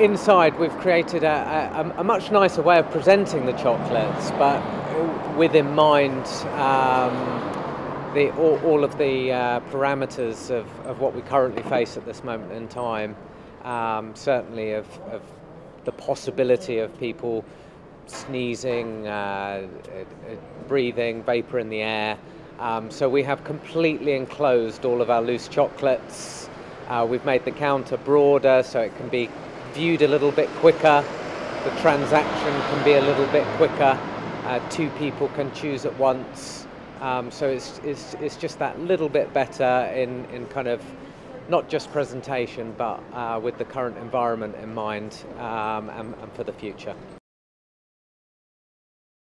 Inside, we've created a, a, a, much nicer way of presenting the chocolates, but with in mind um, the, all, all, of the uh, parameters of, of, what we currently face at this moment in time. Um, certainly, of, of, the possibility of people sneezing, uh, breathing, vapor in the air. Um, so, we have completely enclosed all of our loose chocolates. Uh, we've made the counter broader so it can be viewed a little bit quicker. The transaction can be a little bit quicker. Uh, two people can choose at once. Um, so it's, it's, it's just that little bit better in, in kind of not just presentation, but uh, with the current environment in mind um, and, and for the future.